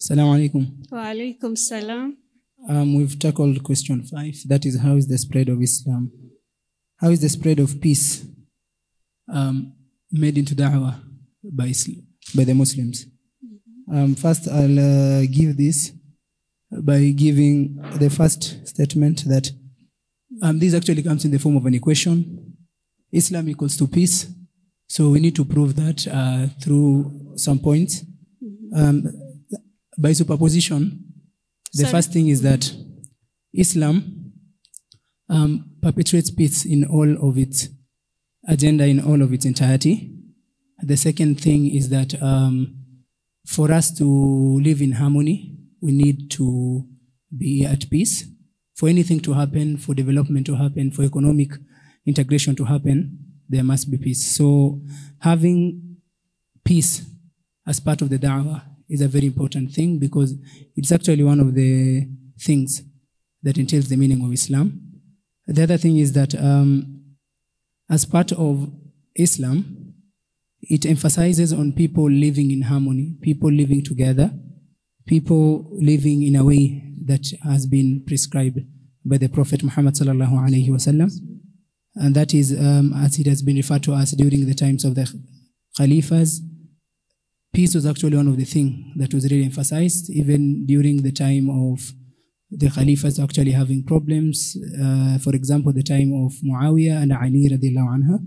Assalamu alaikum. Wa alaikum salam. Um, we've tackled question five. That is, how is the spread of Islam? How is the spread of peace um, made into da'wah by, by the Muslims? Um, first, I'll uh, give this by giving the first statement that um, this actually comes in the form of an equation. Islam equals to peace. So we need to prove that uh, through some points. Um, by superposition, the Sorry. first thing is that Islam um, perpetuates peace in all of its agenda, in all of its entirety. The second thing is that um, for us to live in harmony, we need to be at peace. For anything to happen, for development to happen, for economic integration to happen, there must be peace. So having peace as part of the da'wah is a very important thing because it's actually one of the things that entails the meaning of Islam. The other thing is that um, as part of Islam, it emphasizes on people living in harmony, people living together, people living in a way that has been prescribed by the Prophet Muhammad sallallahu alaihi wasallam, and that is um, as it has been referred to us during the times of the Khalifas. Peace was actually one of the things that was really emphasized, even during the time of the Khalifas actually having problems. Uh, for example, the time of Muawiyah and Ali radiallahu anha.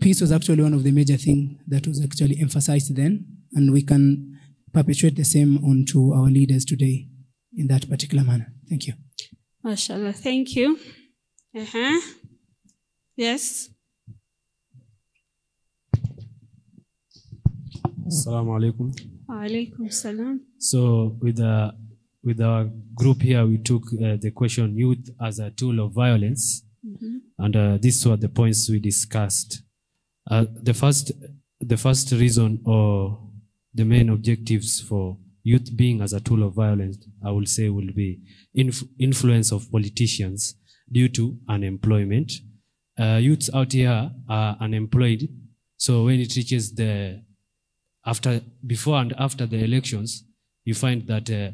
Peace was actually one of the major things that was actually emphasized then, and we can perpetuate the same onto our leaders today in that particular manner. Thank you. MashaAllah. Thank you. Uh-huh. Yes. Assalamu alaikum. Wa alaikum salam. So with the with our group here, we took uh, the question youth as a tool of violence, and uh, these were the points we discussed. Uh, the first the first reason or the main objectives for youth being as a tool of violence, I will say, will be inf- influence of politicians due to unemployment. Uh, youths out here are unemployed, so when it reaches the after before and after the elections, you find that uh,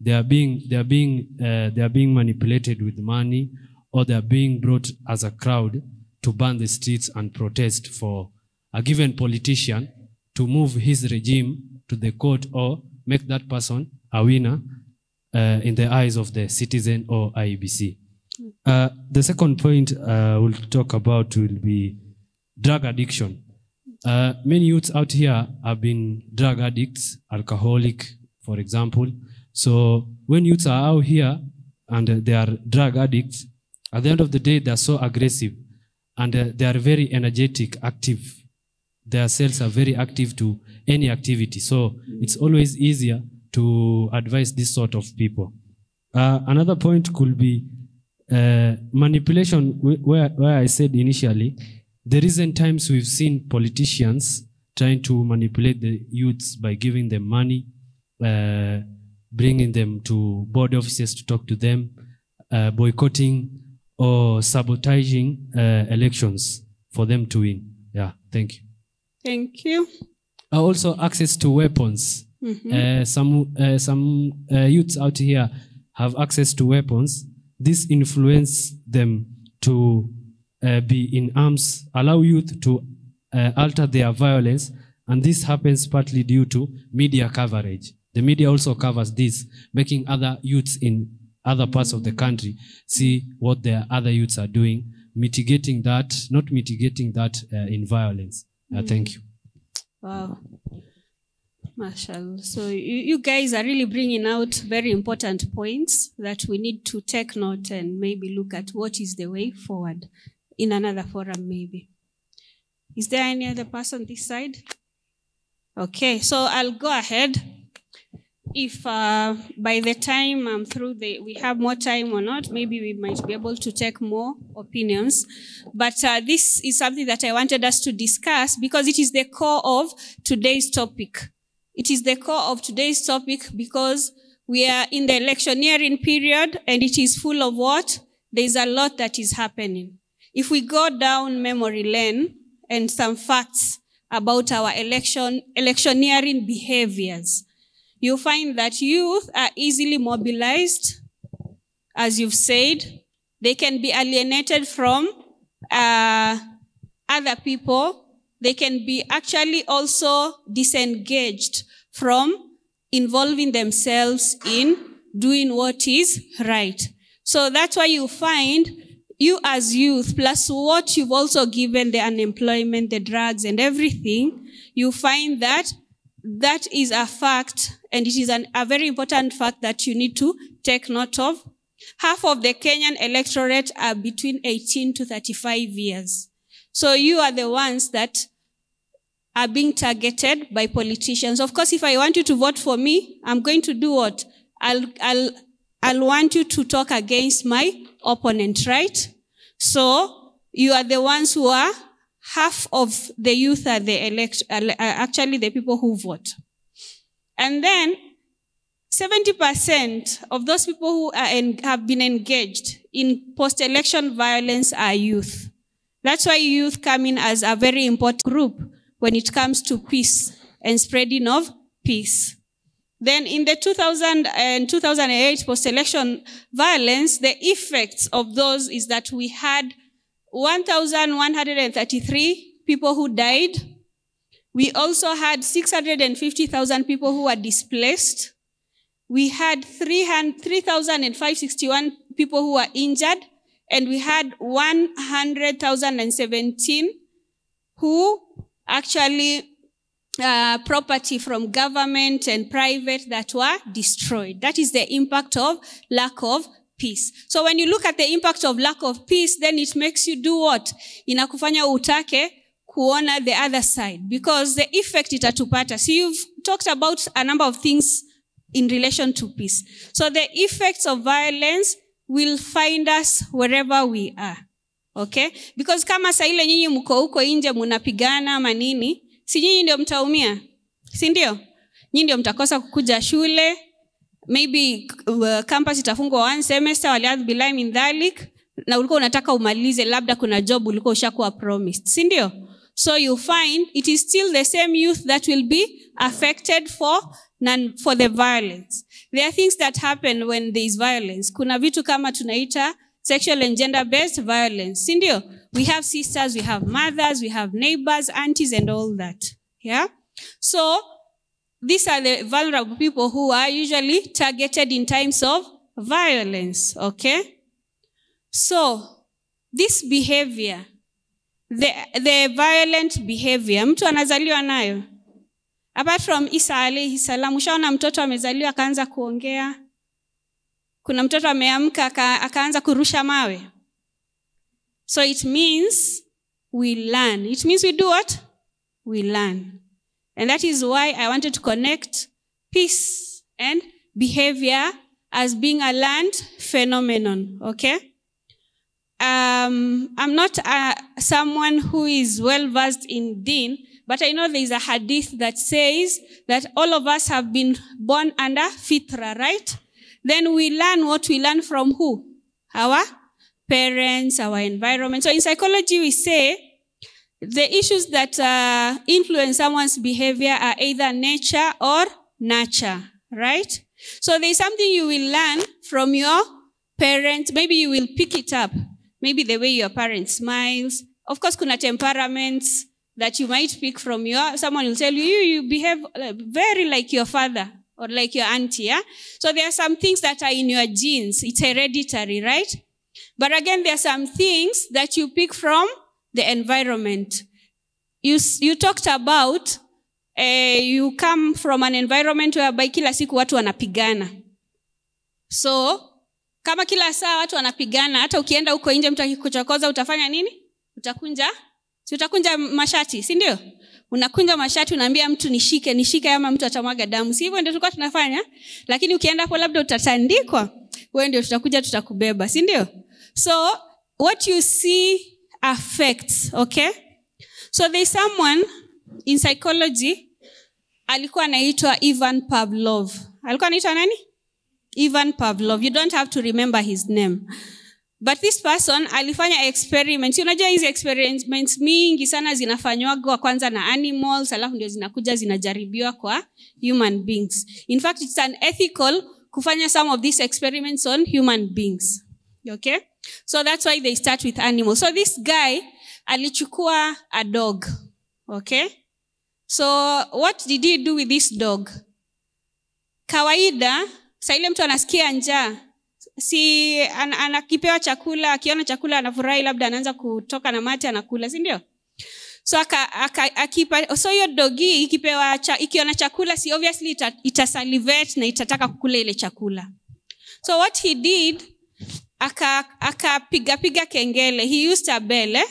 they are being they are being uh, they are being manipulated with money, or they are being brought as a crowd to burn the streets and protest for a given politician to move his regime to the court or make that person a winner uh, in the eyes of the citizen or IEBC. Uh, the second point uh, we'll talk about will be drug addiction. Uh, many youths out here have been drug addicts, alcoholic, for example. So when youths are out here and they are drug addicts, at the end of the day, they are so aggressive and uh, they are very energetic, active. Their cells are very active to any activity. So it's always easier to advise this sort of people. Uh, another point could be uh, manipulation, where, where I said initially, the recent times we've seen politicians trying to manipulate the youths by giving them money, uh, bringing them to board offices to talk to them, uh, boycotting or sabotaging uh, elections for them to win. Yeah, thank you. Thank you. Uh, also, access to weapons. Uh, some uh, some uh, youths out here have access to weapons. This influence them to uh, be in arms, allow youth to uh, alter their violence, and this happens partly due to media coverage. The media also covers this, making other youths in other parts of the country see what their other youths are doing, mitigating that, not mitigating that uh, in violence. Uh, thank you. Wow. Mashallah. So you, you guys are really bringing out very important points that we need to take note and maybe look at what is the way forward in another forum, maybe. Is there any other person this side? Okay, so I'll go ahead. If uh, by the time I'm through, the, we have more time or not, maybe we might be able to take more opinions. But uh, this is something that I wanted us to discuss because it is the core of today's topic. It is the core of today's topic because we are in the electioneering period and it is full of what? there's a lot that is happening. If we go down memory lane and some facts about our election, electioneering behaviors, you find that youth are easily mobilized, as you've said. They can be alienated from uh, other people. They can be actually also disengaged from involving themselves in doing what is right. So that's why you find you as youth, plus what you've also given the unemployment, the drugs, and everything, you find that that is a fact, and it is an, a very important fact that you need to take note of. Half of the Kenyan electorate are between 18 to 35 years. So you are the ones that are being targeted by politicians. Of course, if I want you to vote for me, I'm going to do what? I'll, I'll, I'll want you to talk against my opponent, right? So you are the ones who are half of the youth are the elect, are actually the people who vote. And then 70% of those people who en- have been engaged in post-election violence are youth. That's why youth come in as a very important group when it comes to peace and spreading of peace. Then in the 2000 and 2008 post-election violence, the effects of those is that we had 1,133 people who died. We also had 650,000 people who were displaced. We had 3,561 people who were injured, and we had 100,017 who actually uh, property from government and private that were destroyed. That is the impact of lack of peace. So when you look at the impact of lack of peace, then it makes you do what? Inakufanya utake kuona the other side because the effect itatupata. So you've talked about a number of things in relation to peace. So the effects of violence will find us wherever we are. Okay? Because kama saa ile nyinyi mko huko nje munapigana ama nini, si nyinyi ndio mtaumia si ndio nyinyi ndio mtakosa kukuja shule maybe uh, campus itafungwa one semester waliadh billahi min dhalik na ulikuwa unataka umalize labda kuna job ulikuwa ushakuwa promised. Si ndio? So you find it is still the same youth that will be affected for nan, for the violence. There are things that happen when there is violence. Kuna vitu kama tunaita sexual and gender based violence. Si ndio? We have sisters we have mothers we have neighbors aunties and all that. Yeah? So these are the vulnerable people who are usually targeted in times of violence okay? So this behavior the, the violent behavior mtu anazaliwa nayo? Apart from isa alaihi salam ushaona mtoto amezaliwa akaanza kuongea? Kuna mtoto ameamka aka, akaanza kurusha mawe? So it means we learn. It means we do what? We learn and that is why i wanted to connect peace and behavior as being a learned phenomenon okay um, i'm not uh, someone who is well versed in deen but i know there is a hadith that says that all of us have been born under fitra right then we learn what we learn from who? Our parents, our environment. So in psychology, we say the issues that uh, influence someone's behavior are either nature or nurture, right? So there's something you will learn from your parents. Maybe you will pick it up. Maybe the way your parent smiles. Of course, kuna temperaments that you might pick from your, someone will tell you, you, you behave very like your father or like your auntie, yeah? So there are some things that are in your genes. It's hereditary, right? But again, there are some things that you pick from the environment. You, you talked about uh, you come from an environment whereby kila siku watu wanapigana. So kama kila saa watu wanapigana, hata ukienda huko nje mtu akikuchokoza utafanya nini? Utakunja, si utakunja mashati, si ndio? unakunja mashati unaambia mtu nishike nishike ama mtu atamwaga damu si hivyo ndio tulikuwa tunafanya lakini ukienda hapo labda utatandikwa wewe ndio tutakuja tutakubeba si ndio so what you see affects okay? So there's someone in psychology alikuwa anaitwa ivan pavlov. Alikuwa anaitwa nani? Ivan pavlov. You don't have to remember his name. But this person alifanya experiments. Unajua hizi experiments mingi sana zinafanywaga kwanza na animals alafu ndio zinakuja zinajaribiwa kwa human beings. In fact it's unethical kufanya some of these experiments on human beings. Okay so that's why they start with animals. So this guy alichukua a dog okay? So what did he do with this dog? Kawaida saa ile mtu anasikia njaa si an, anakipewa chakula akiona chakula anafurahi labda anaanza kutoka na mate anakula si ndio? So aka, aka, akipa, so hiyo dogi ikipewa cha, ikiona chakula si obviously ita, itasalivate na itataka kukula ile chakula. So what he did akapigapiga aka kengele. He used a bell eh?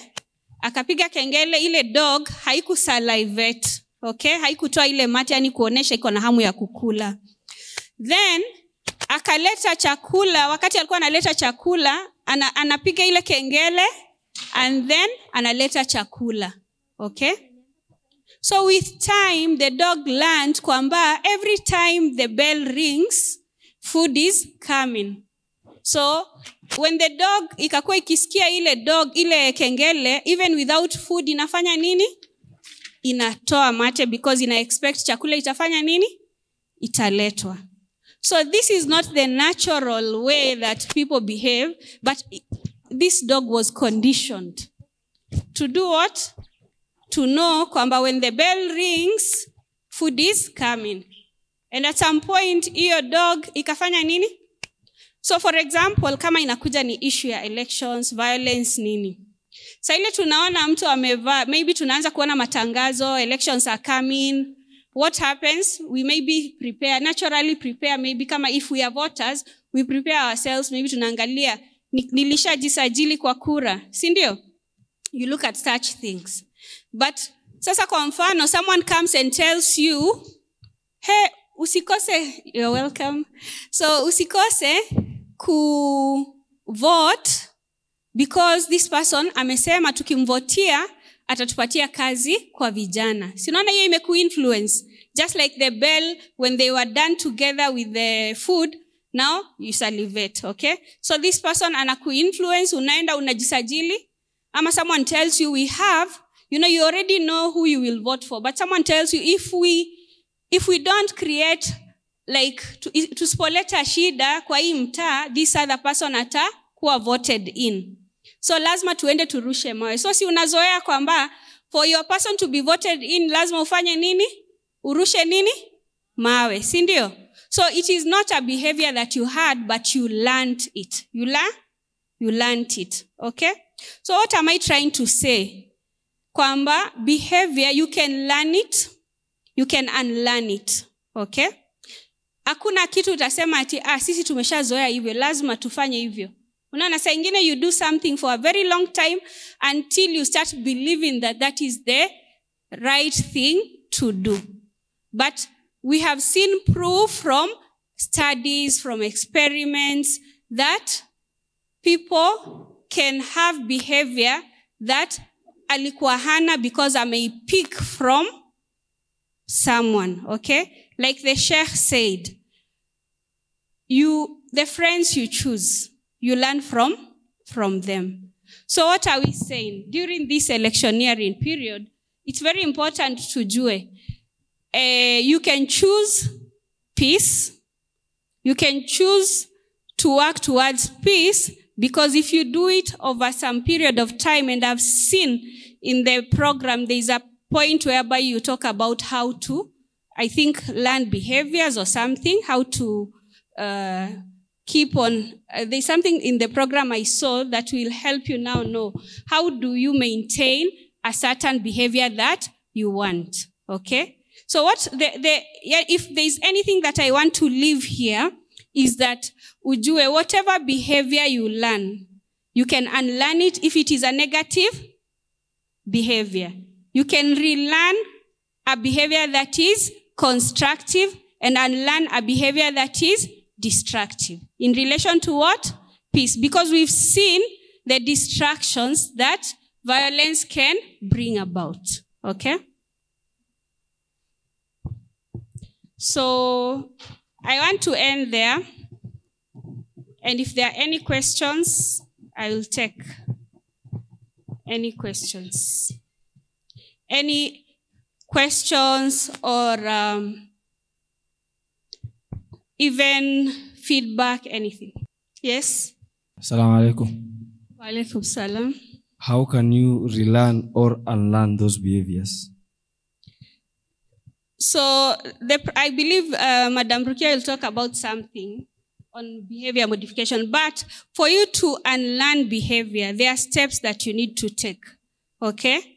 akapiga kengele ile dog haikusalivate okay? Haikutoa ile mate yani kuonesha iko na hamu ya kukula. Then akaleta chakula. Wakati alikuwa analeta chakula ana, anapiga ile kengele and then analeta chakula okay? So with time the dog learned kwamba every time the bell rings food is coming so when the dog ikakuwa ikisikia ile dog ile kengele even without food inafanya nini? Inatoa mate because ina expect chakula itafanya nini? Italetwa. So this is not the natural way that people behave but this dog was conditioned to do what? To know kwamba when the bell rings food is coming. And at some point hiyo dog ikafanya nini so for example kama inakuja ni issue ya elections violence nini. Sa ile tunaona mtu amevaa maybe tunaanza kuona matangazo elections are coming. What happens? We maybe prepare naturally prepare maybe kama if we are voters we prepare ourselves maybe tunaangalia nilishajisajili kwa kura si ndio? You look at such things. But sasa kwa mfano someone comes and tells you hey usikose you're welcome. So usikose ku vote because this person amesema tukimvotia atatupatia kazi kwa vijana. Sinaona hiyo imekuinfluence? Just like the bell when they were done together with the food now you salivate okay? So this person anakuinfluence unaenda unajisajili ama someone tells you we have you know you already know who you will vote for. But someone tells you if we if we don't create like tusipoleta shida kwa hii mtaa this other person atakuwa voted in. So lazima tuende turushe mawe so si unazoea kwamba for your person to be voted in lazima ufanye nini? Urushe nini? Mawe si ndio? So it is not a behavior that you had but you learned it. You, learn, you learned it okay? So what am i trying to say? Kwamba behavior you can learn it you can unlearn it okay hakuna kitu utasema ati ah, sisi tumeshazoea hivyo lazima tufanye hivyo. Unaona saa ingine you do something for a very long time until you start believing that that is the right thing to do. But we have seen proof from studies from experiments that people can have behavior that alikuwa hana because ameipick from someone okay like the sheikh said you the friends you choose you learn from from them. So what are we saying? During this electioneering period it's very important to jue uh, you can choose peace. You can choose to work towards peace because if you do it over some period of time and i've seen in the program there's a point whereby you talk about how to i think learn behaviors or something how to uh, keep on uh, there's something in the program i saw that will help you now know how do you maintain a certain behavior that you want okay? So what the, the yeah, if there's anything that i want to leave here is that ujue whatever behavior you learn you can unlearn it if it is a negative behavior. You can relearn a behavior that is constructive and unlearn a behavior that is destructive. In relation to what? Peace. Because we've seen the distractions that violence can bring about. Okay? So i want to end there. And if there are any questions I will take any questions. Any questions or um, even feedback, anything? Yes? Assalamu alaikum. Walaikum salam. How can you relearn or unlearn those behaviors? So the, I believe uh, Madam Rukia will talk about something on behavior modification. But for you to unlearn behavior, there are steps that you need to take. Okay?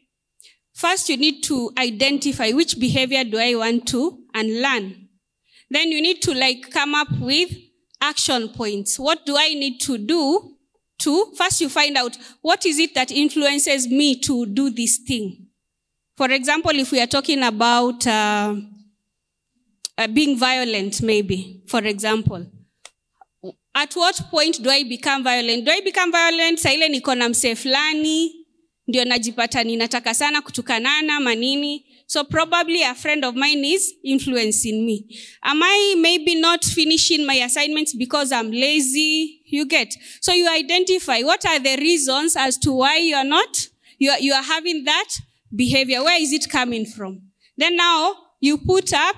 First, you need to identify which behavior do I want to unlearn. Then you need to like come up with action points. What do I need to do to, first you find out what is it that influences me to do this thing. For example, if we are talking about uh, uh, being violent, maybe, for example, at what point do I become violent? Do I become violent saa ile niko na msee ndio najipata ninataka sana kutukanana manini so probably a friend of mine is influencing me am i maybe not finishing my assignments because i'm lazy you get so you identify what are the reasons as to why you are not you are, you are having that behavior where is it coming from then now you put up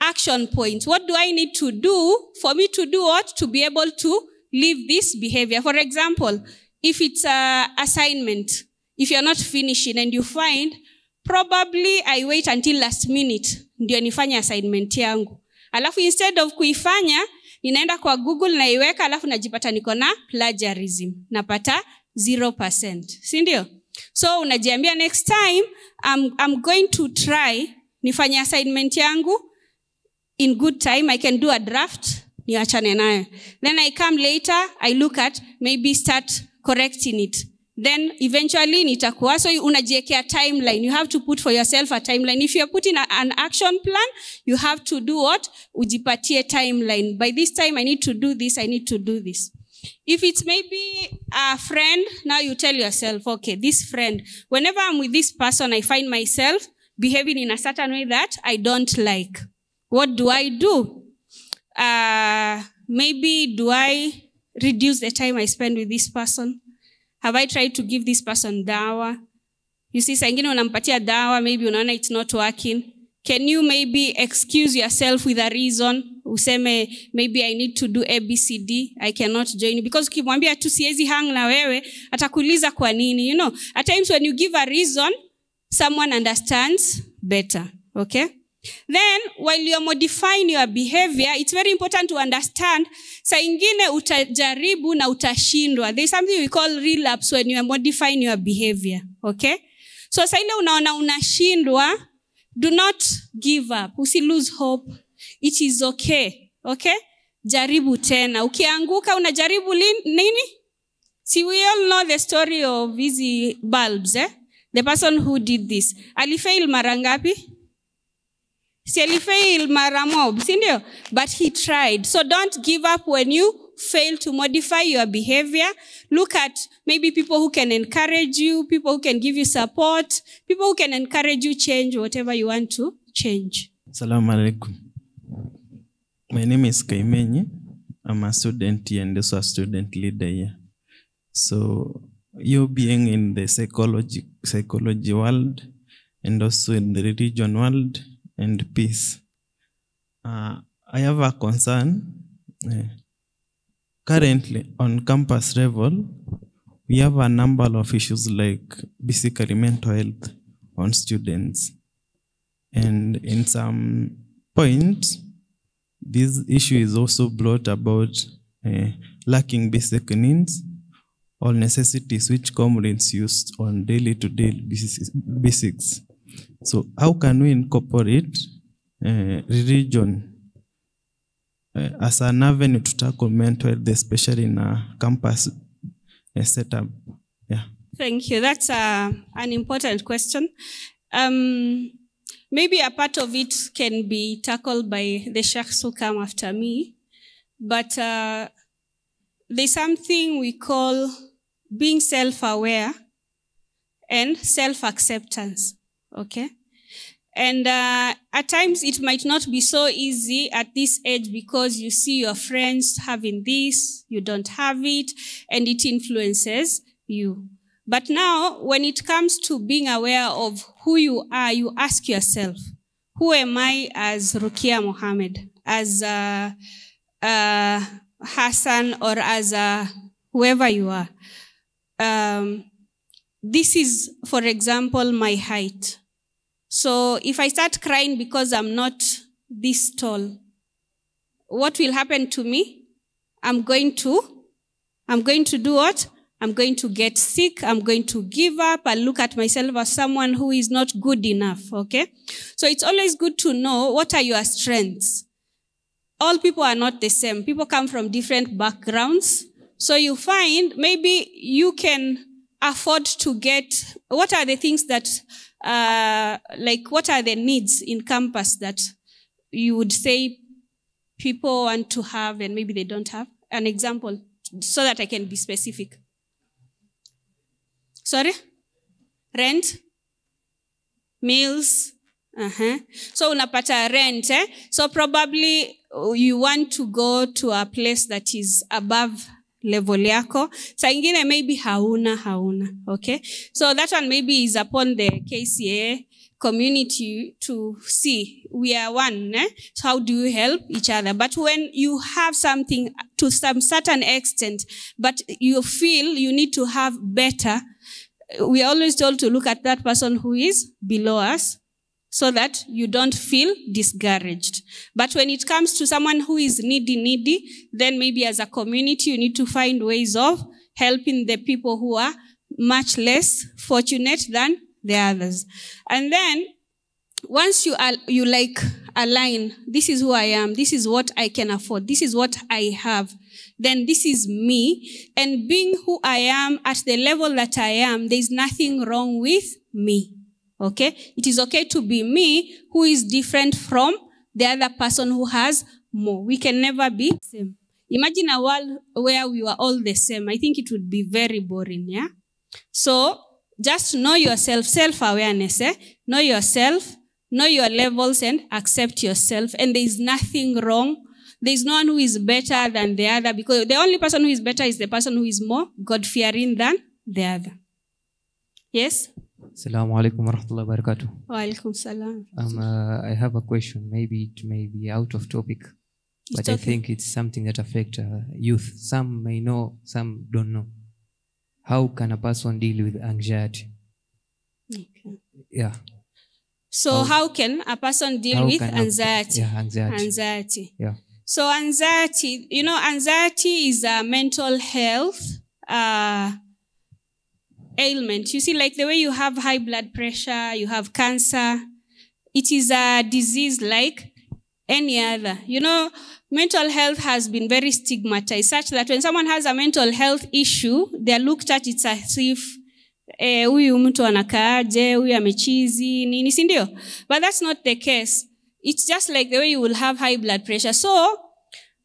action points. What do I need to do for me to do what? To be able to leave this behavior. For example, if it's a assignment, if you're not finishing and you find, probably I wait until last minute ndio nifanye assignment yangu. Alafu instead of kuifanya, ninaenda kwa Google naiweka alafu najipata niko na plagiarism. Napata 0%. Si? So unajiambia next time I'm, I'm going to try nifanye assignment yangu in good time i can do a draft niachane nayo then i come later i look at maybe start correcting it then eventually nitakuwa. So unajiekea timeline. You have to put for yourself a timeline. If you're putting a, an action plan you have to do what? Ujipatie timeline. By this time i need to do this i need to do this. If it's maybe a friend now you tell yourself okay this friend whenever i'm with this person i find myself behaving in a certain way that i don't like. What do I do? Uh, maybe do I reduce the time I spend with this person? Have I tried to give this person dawa? You see, saingine unampatia dawa, maybe unaona it's not working. Can you maybe excuse yourself with a reason? Useme, maybe I need to do ABCD, I cannot join. Because ukimwambia tu siwezi hang na wewe, atakuuliza kwa nini. You know, at times when you give a reason, someone understands better. Okay? Then while you're modifying your behavior it's very important to understand saa ingine utajaribu na utashindwa. There's something we call relapse when you are modifying your behavior okay? So saa ile unaona unashindwa do not give up. Usi lose hope. It is okay okay? Jaribu tena. Ukianguka unajaribu lin- nini? See we all know the story of hizi bulbs eh? the person who did this. Alifail mara ngapi si alifail mara mob si ndio but he tried so don't give up when you fail to modify your behavior look at maybe people who can encourage you people who can give you support people who can encourage you change whatever you want to change Assalamu alaikum. My name is Kaimenyi. I'm a student here and also a student leader here. So you being in the psychology psychology world and also in the religion world and peace. Uh, I have a concern. uh, currently on campus level, we have a number of issues like basically mental health on students. And in some points, this issue is also brought about uh, lacking basic needs or necessities which comrades use on daily to day basics. So, how can we incorporate uh, religion uh, as an avenue to tackle mental health, especially in a campus uh, setup? Yeah. Thank you. That's a, an important question. Um, maybe a part of it can be tackled by the sheikhs who come after me, but uh, there's something we call being self-aware and self-acceptance. Okay, And uh, at times it might not be so easy at this age because you see your friends having this, you don't have it, and it influences you. But now, when it comes to being aware of who you are, you ask yourself, who am I as Rukia Mohammed, as uh, uh, Hassan, or as uh, whoever you are? Um, this is, for example, my height. So if I start crying because I'm not this tall, what will happen to me? I'm going to, I'm going to do what? I'm going to get sick. I'm going to give up. I look at myself as someone who is not good enough. Okay. So it's always good to know what are your strengths. All people are not the same. People come from different backgrounds. So you find maybe you can afford to get, what are the things that, uh, like, what are the needs in campus that you would say people want to have and maybe they don't have? An example so that I can be specific. Sorry? Rent? Meals? Uh-huh. So unapata rent, eh? So probably you want to go to a place that is above level yako. Saa ingine maybe hauna, hauna. Okay? So that one maybe is upon the KCA community to see we are one. Eh? So how do you help each other? But when you have something to some certain extent, but you feel you need to have better, we are always told to look at that person who is below us so that you don't feel discouraged. But when it comes to someone who is needy, needy, then maybe as a community, you need to find ways of helping the people who are much less fortunate than the others. And then once you are, you like align, this is who I am, this is what I can afford, this is what I have, then this is me. And being who I am at the level that I am, there's nothing wrong with me. Okay? It is okay to be me who is different from the other person who has more. We can never be same. Imagine a world where we were all the same. I think it would be very boring, yeah? So just know yourself, self-awareness, eh? Know yourself, know your levels and accept yourself. And there is nothing wrong. There is no one who is better than the other because the only person who is better is the person who is more God-fearing than the other. Yes? Assalamu alaikum wa rahmatullahi wa barakatuh. Wa alaikum salam. Um, uh, I have a question. Maybe it may be out of topic, but It's I think it's something that affects uh, youth. Some may know, some don't know. How can a person deal with anxiety? Okay. Yeah. So How- how, can a person deal with a- anxiety? Yeah, anxiety. Anxiety. Yeah. So anxiety, you know, anxiety is a mental health uh, ailment. You see, like the way you have high blood pressure, you have cancer. It is a disease like any other. You know, mental health has been very stigmatized, such that when someone has a mental health issue, they looked at it's as if eh, huyu mtu anakaaje, huyu amechizi, nini, si? But that's not the case. It's just like the way you will have high blood pressure. So,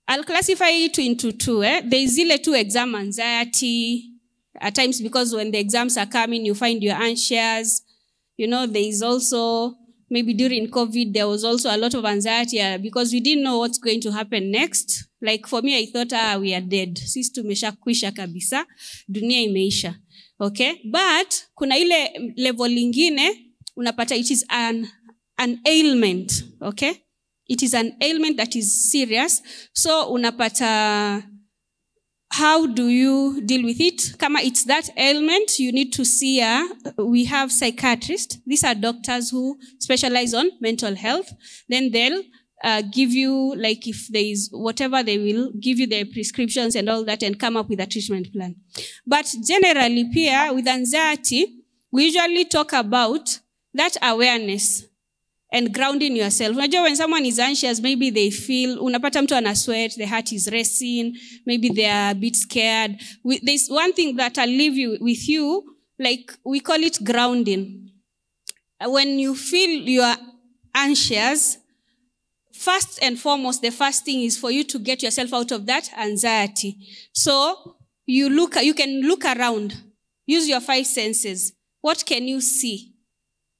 I'll classify it into two. Eh? There is zile two exam anxiety. At times, because when the exams are coming, you find you're anxious. You know, there is also maybe during COVID, there was also a lot of anxiety uh, because we didn't know what's going to happen next. Like for me, I thought, ah, we are dead. Sisi tumeshakwisha kabisa. Dunia imeisha. Okay? But kuna ile level lingine, unapata it is an, an ailment. Okay? It is an ailment that is serious. So unapata how do you deal with it? Kama it's that ailment, you need to see a, we have psychiatrists. These are doctors who specialize on mental health. Then they'll uh, give you, like if there is whatever, they will give you their prescriptions and all that and come up with a treatment plan. But generally, Pia, with anxiety, we usually talk about that awareness and grounding yourself. Unajua when someone is anxious, maybe they feel, unapata mtu ana sweat, the heart is racing, maybe they are a bit scared. There's one thing that I'll leave you with you, like we call it grounding. When you feel you are anxious, first and foremost, the first thing is for you to get yourself out of that anxiety. So you look, you can look around, use your five senses. What can you see?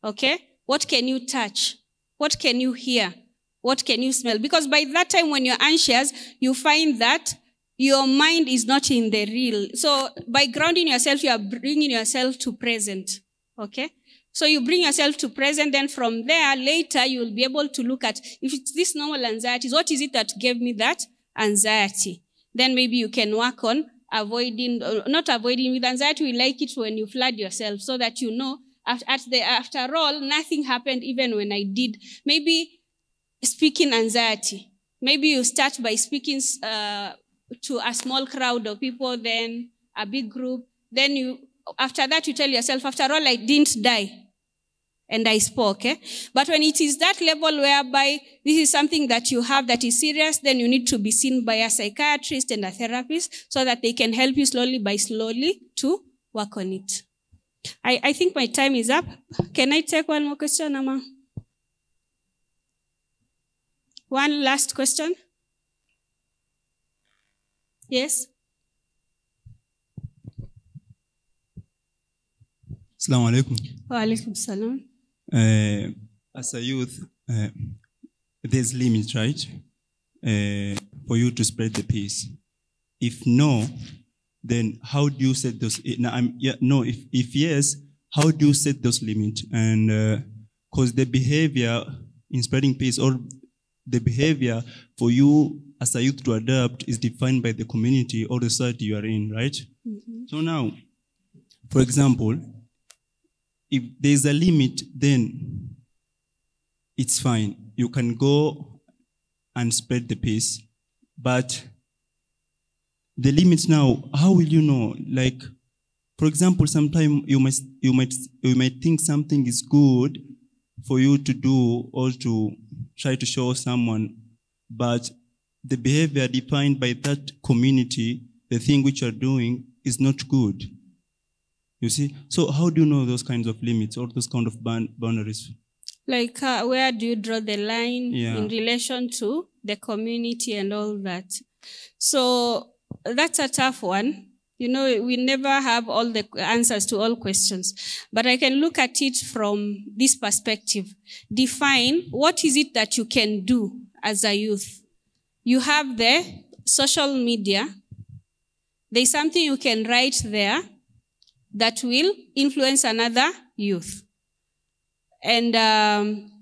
Okay? What can you touch? What can you hear? What can you smell? Because by that time, when you're anxious, you find that your mind is not in the real. So by grounding yourself, you are bringing yourself to present. Okay? So you bring yourself to present, then from there, later, you will be able to look at if it's this normal anxiety, what is it that gave me that anxiety? Then maybe you can work on avoiding, uh, not avoiding with anxiety, we like it when you flood yourself so that you know after, at the, after all, nothing happened even when I did. Maybe speaking anxiety. Maybe you start by speaking uh, to a small crowd of people, then a big group. Then you, after that, you tell yourself, after all, I didn't die. And I spoke. Eh? But when it is that level whereby this is something that you have that is serious, then you need to be seen by a psychiatrist and a therapist so that they can help you slowly by slowly to work on it. I, I think my time is up. Can I take one more question, Amma? One last question. Yes? Assalamu alaikum. Wa alaikum salam. Uh, as a youth, uh, there's limits, right? Uh, for you to spread the peace. If no, then how do you set those? Yeah, no if, if yes, how do you set those limits? And uh, because the behavior in spreading peace or the behavior for you as a youth to adapt is defined by the community or the society you are in, right? Mm-hmm. So now, for example, if there's a limit, then it's fine. You can go and spread the peace. But the limits now, how will you know? Like, for example, sometimes you might you might you might think something is good for you to do or to try to show someone, but the behavior defined by that community, the thing which you're doing, is not good. You see? So how do you know those kinds of limits or those kind of boundaries? Like, uh, where do you draw the line Yeah. in relation to the community and all that? So that's a tough one. You know, we never have all the answers to all questions, but I can look at it from this perspective. Define what is it that you can do as a youth. You have the social media. There's something you can write there that will influence another youth. And um,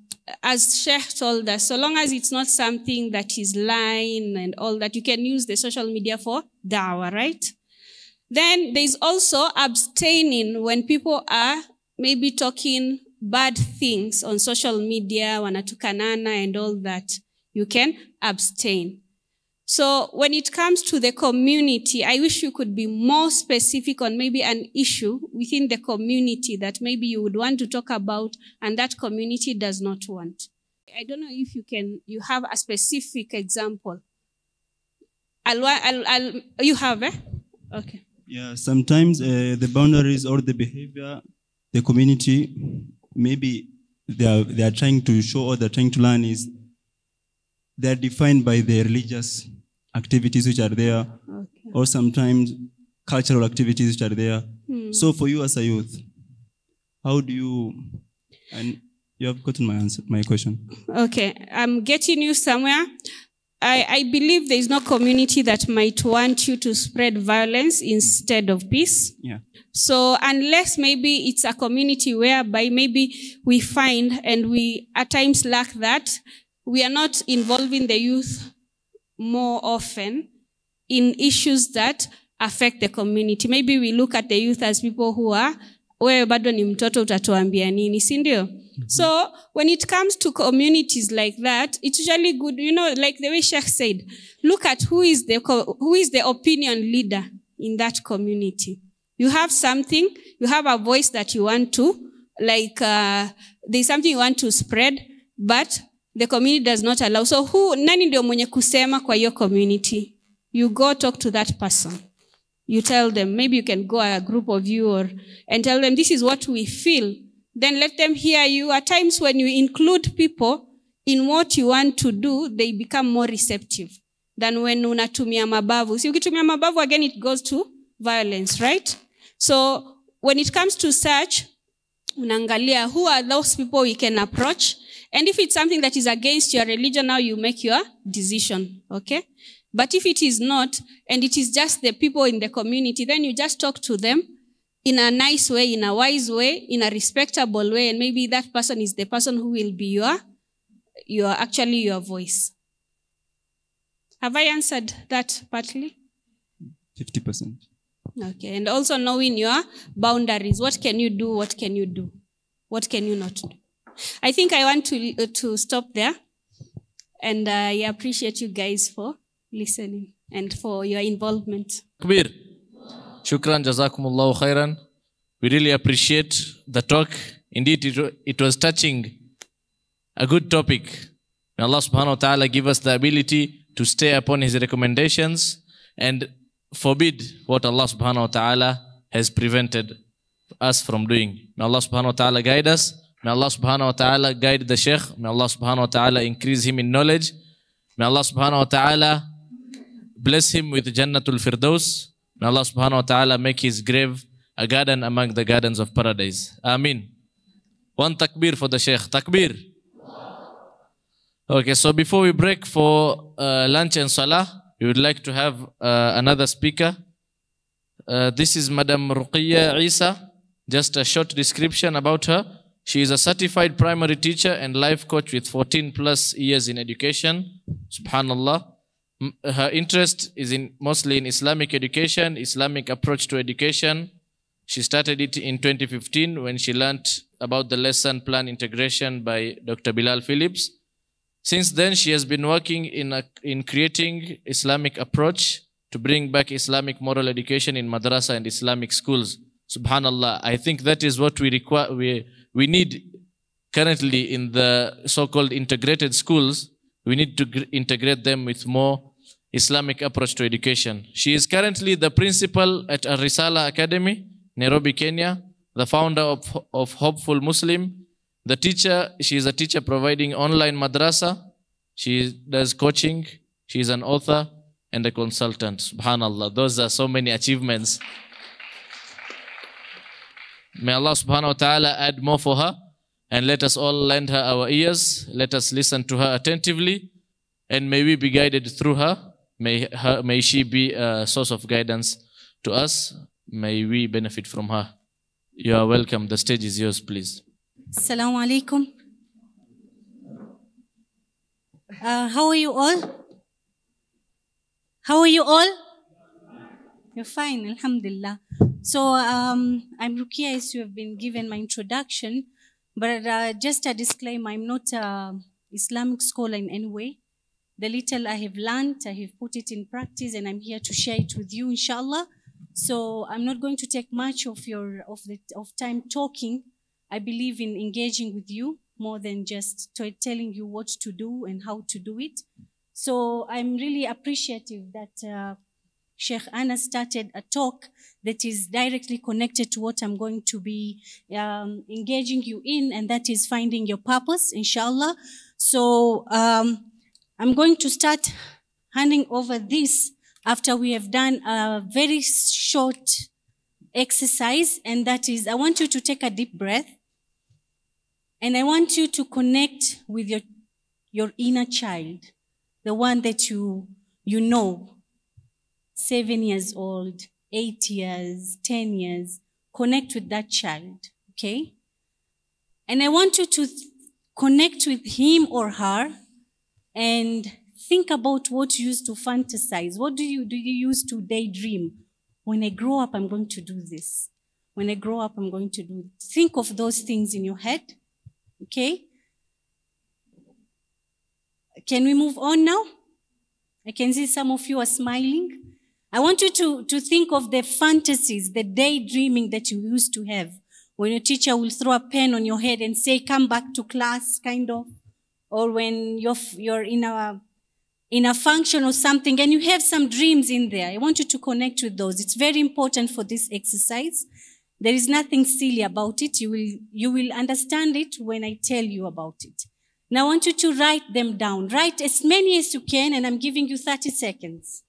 as Sheikh told us, so long as it's not something that is lying and all that, you can use the social media for dawah, right? Then there's also abstaining when people are maybe talking bad things on social media, wanatukanana and all that. You can abstain. So when it comes to the community, I wish you could be more specific on maybe an issue within the community that maybe you would want to talk about and that community does not want. I don't know if you can, you have a specific example. I'll, I'll, I'll you have, eh? Okay. Yeah, sometimes uh, the boundaries or the behavior, the community, maybe they are, they are trying to show or they're trying to learn is they're defined by their religious activities which are there, Okay. or sometimes cultural activities which are there. Hmm. So for you as a youth, how do you, and you have gotten my answer, my question. Okay, I'm getting you somewhere. I, I believe there is no community that might want you to spread violence instead of peace. Yeah. So unless maybe it's a community whereby maybe we find and we at times lack that, we are not involving the youth more often in issues that affect the community. Maybe we look at the youth as people who are wewe bado ni mtoto utatuambia nini si ndio? So when it comes to communities like that it's usually good you know like the way sheikh said look at who is the who is the opinion leader in that community. You have something you have a voice that you want to like uh, there's something you want to spread but the community does not allow. So who nani ndio mwenye kusema kwa hiyo community? You go talk to that person. You tell them. Maybe you can go a group of you or and tell them this is what we feel. Then let them hear you. At times when you include people in what you want to do they become more receptive than when unatumia mabavu. Si ukitumia mabavu again it goes to violence right? So when it comes to search unaangalia who are those people we can approach And if it's something that is against your religion, now you make your decision. Okay? But if it is not, and it is just the people in the community, then you just talk to them in a nice way, in a wise way, in a respectable way, and maybe that person is the person who will be your, your actually your voice. Have I answered that partly? 50%. Okay, and also knowing your boundaries. What can you do? What can you do? What can you not do? I think I want to uh, to stop there, and I appreciate you guys for listening and for your involvement. Kabir. Shukran, jazakumullahu khairan. We really appreciate the talk. Indeed, it, it was touching a good topic. May Allah subhanahu wa ta'ala give us the ability to stay upon His recommendations and forbid what Allah subhanahu wa ta'ala has prevented us from doing. May Allah subhanahu wa ta'ala guide us. May Allah subhanahu wa ta'ala guide the Sheikh. May Allah subhanahu wa ta'ala increase him in knowledge. May Allah subhanahu wa ta'ala bless him with Jannatul Firdaus. May Allah subhanahu wa ta'ala make his grave a garden among the gardens of paradise. Amin. One takbir for the Sheikh. Takbir. Okay, so before we break for uh, lunch and salah, we would like to have uh, another speaker. Uh, this is Madam Ruqiyya Isa. Just a short description about her. She is a certified primary teacher and life coach with 14 plus years in education. Subhanallah. Her interest is in mostly in Islamic education, Islamic approach to education. She started it in 2015 when she learned about the lesson plan integration by Dr. Bilal Phillips. Since then, she has been working in, a, in creating Islamic approach to bring back Islamic moral education in madrasa and Islamic schools. Subhanallah, I think that is what we require. We, we need currently in the so-called integrated schools. We need to gr- integrate them with more Islamic approach to education. She is currently the principal at Arisala Academy, Nairobi, Kenya, the founder of, of Hopeful Muslim, the teacher, she is a teacher providing online madrasa. She does coaching. She is an author and a consultant. Subhanallah. Those are so many achievements. May Allah subhanahu wa ta'ala add more for her and let us all lend her our ears. Let us listen to her attentively and may we be guided through her. May, her, may she be a source of guidance to us. May we benefit from her. You are welcome. The stage is yours, please. Assalamu alaikum. Uh, how are you all? How are you all? You're fine, Alhamdulillah. So um, I'm Rukia, as you have been given my introduction, but uh, just a disclaimer: I'm not an Islamic scholar in any way. The little I have learned, I have put it in practice, and I'm here to share it with you, inshallah. So I'm not going to take much of your of the of time talking. I believe in engaging with you more than just telling you what to do and how to do it. So I'm really appreciative that uh, Sheikh Anna started a talk that is directly connected to what I'm going to be um, engaging you in, and that is finding your purpose, inshallah. So um, I'm going to start handing over this after we have done a very short exercise, and that is I want you to take a deep breath. And I want you to connect with your, your inner child, the one that you, you know, seven years old, eight years, 10 years. Connect with that child, okay? And I want you to th- connect with him or her and think about what you used to fantasize. What do you, do you use to daydream? When I grow up, I'm going to do this. When I grow up, I'm going to do. Think of those things in your head. Okay? Can we move on now? I can see some of you are smiling. I want you to, to think of the fantasies, the daydreaming that you used to have. When your teacher will throw a pen on your head and say, come back to class, kind of. Or when you're, you're in a, in a function or something and you have some dreams in there. I want you to connect with those. It's very important for this exercise. There is nothing silly about it. You will, you will understand it when I tell you about it. Now I want you to write them down. Write as many as you can, and I'm giving you 30 seconds.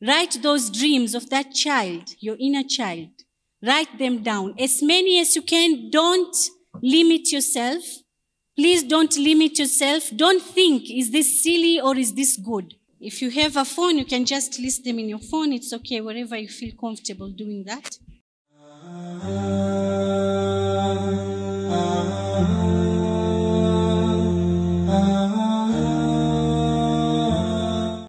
Write those dreams of that child, your inner child. Write them down. As many as you can. Don't limit yourself. Please don't limit yourself. Don't think, is this silly or is this good? If you have a phone, you can just list them in your phone. It's okay, wherever you feel comfortable doing that. Ah.